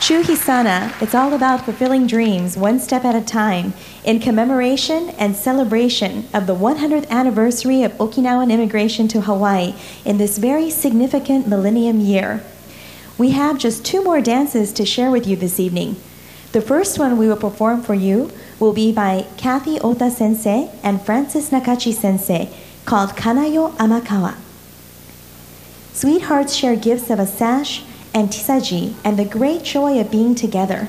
True Hisana, it's all about fulfilling dreams one step at a time in commemoration and celebration of the 100th anniversary of Okinawan immigration to Hawaii in this very significant millennium year. We have just two more dances to share with you this evening. The first one we will perform for you will be by Kathy Ota Sensei and Frances Nakachi Sensei called Kanayo Amakawa. Sweethearts share gifts of a sash and tisaji and the great joy of being together.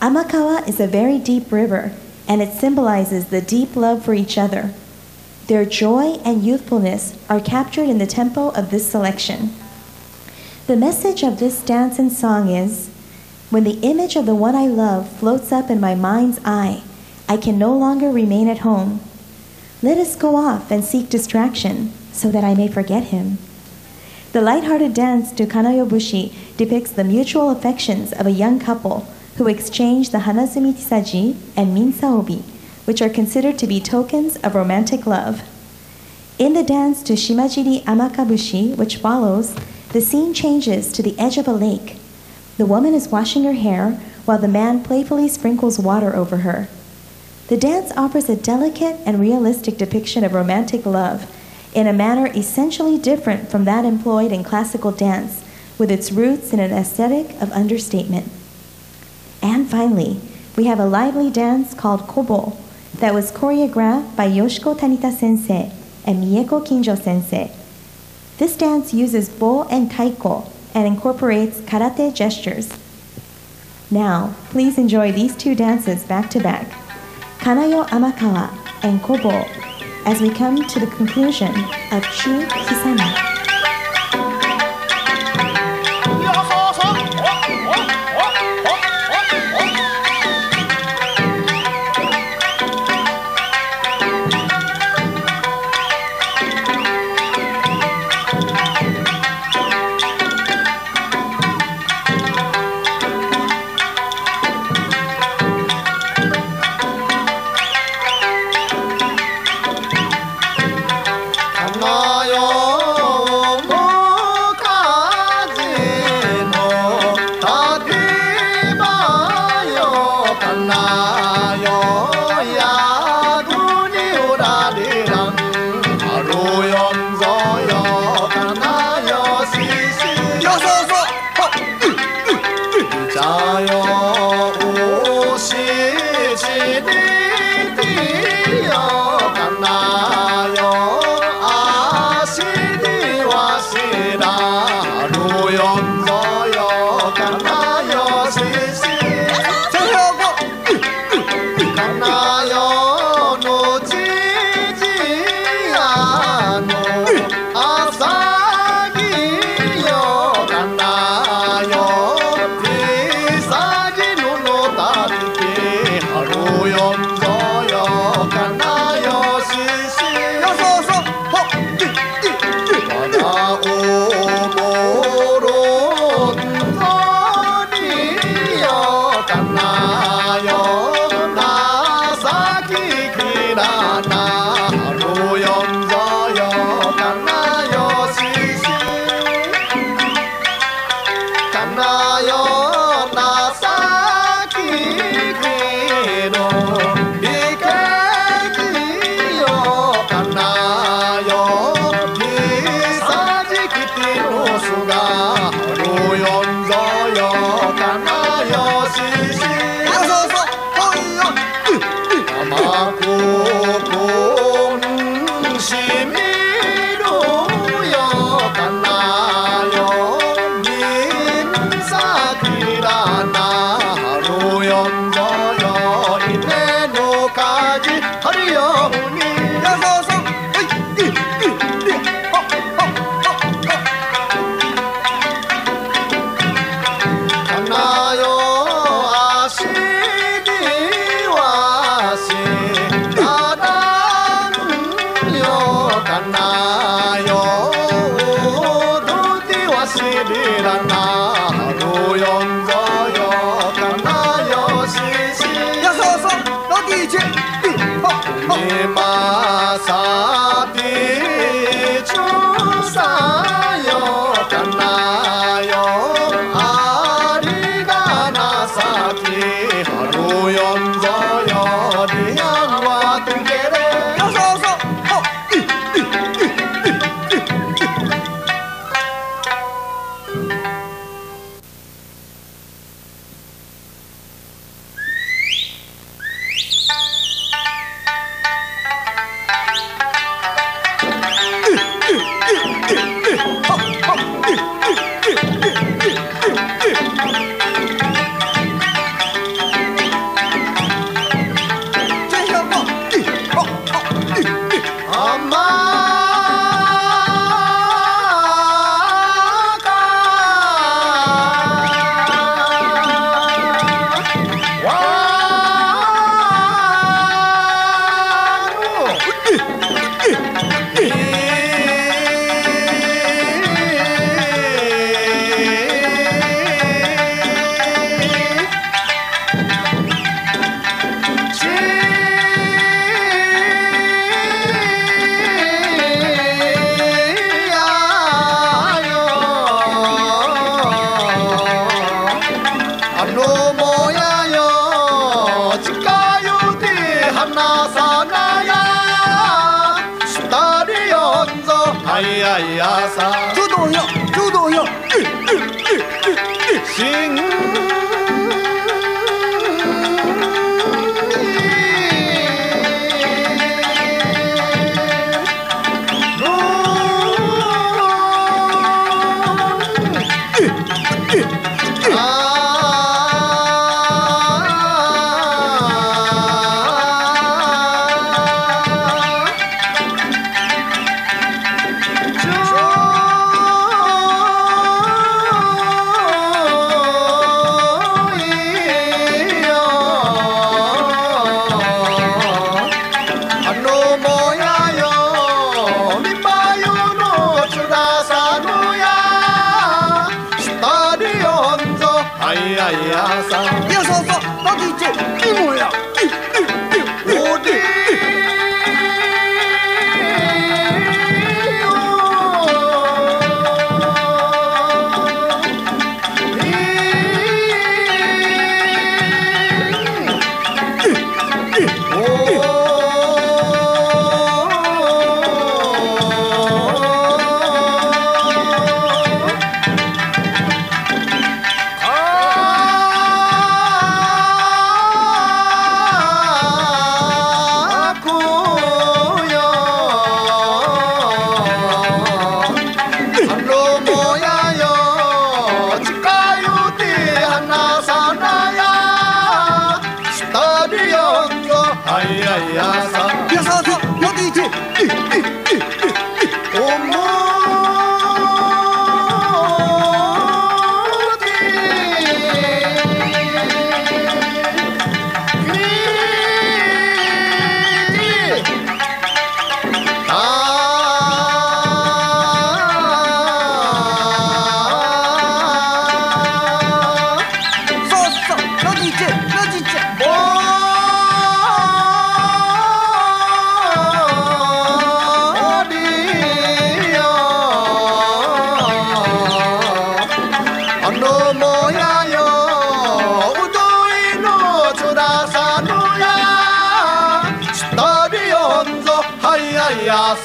Amakawa is a very deep river, and it symbolizes the deep love for each other. Their joy and youthfulness are captured in the tempo of this selection. The message of this dance and song is When the image of the one I love floats up in my mind's eye, I can no longer remain at home. Let us go off and seek distraction so that I may forget him. The light-hearted dance to Kanayobushi depicts the mutual affections of a young couple who exchange the Hanazumi Tisaji and Minsaobi, which are considered to be tokens of romantic love. In the dance to Shimajiri Amakabushi, which follows, the scene changes to the edge of a lake. The woman is washing her hair while the man playfully sprinkles water over her. The dance offers a delicate and realistic depiction of romantic love in a manner essentially different from that employed in classical dance, with its roots in an aesthetic of understatement. And finally, we have a lively dance called Kobo that was choreographed by Yoshiko Tanita sensei and Mieko Kinjo sensei. This dance uses bo and taiko and incorporates karate gestures. Now, please enjoy these two dances back to back Kanayo Amakawa and Kobo as we come to the conclusion of True Hisana. kamraya nasaki yo, it やいやさ。Yes.